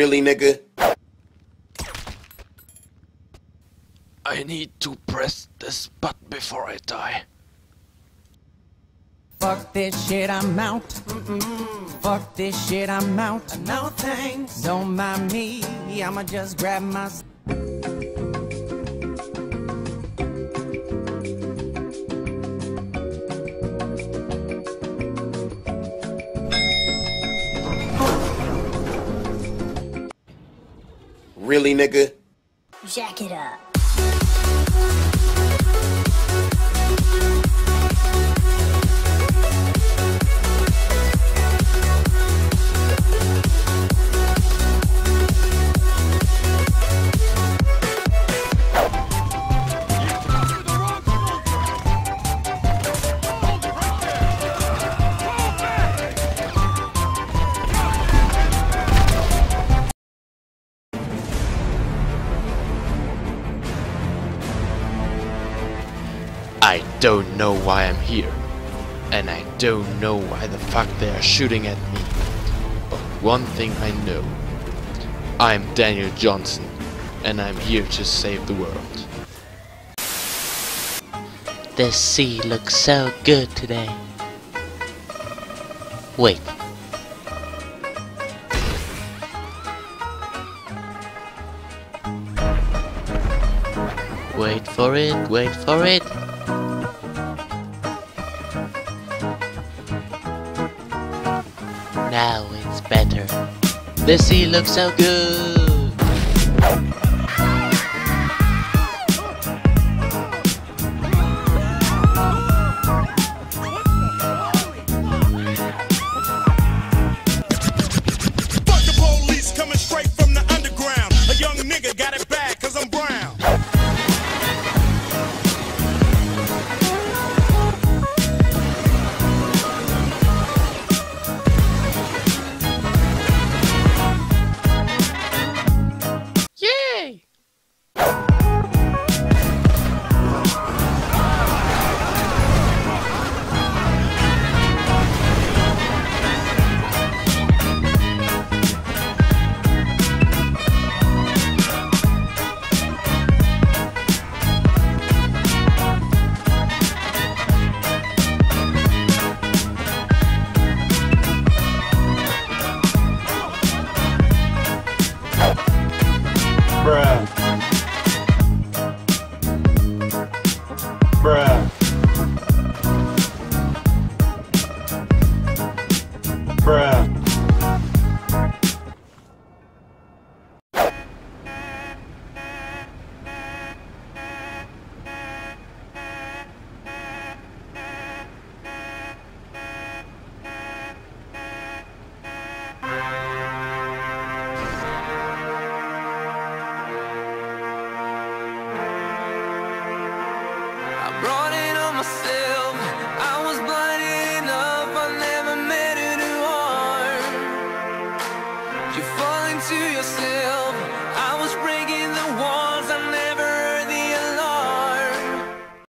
Really, nigga? I need to press this button before I die. Fuck this shit, I'm out. Fuck this shit, I'm out. No thanks. Don't mind me, I'ma just grab my. Really, nigga? Jack it up. I don't know why I'm here. And I don't know why the fuck they are shooting at me. But one thing I know. I'm Daniel Johnson. And I'm here to save the world. The sea looks so good today. Wait. Wait for it, wait for it. Now it's better. The sea looks so good. To yourself.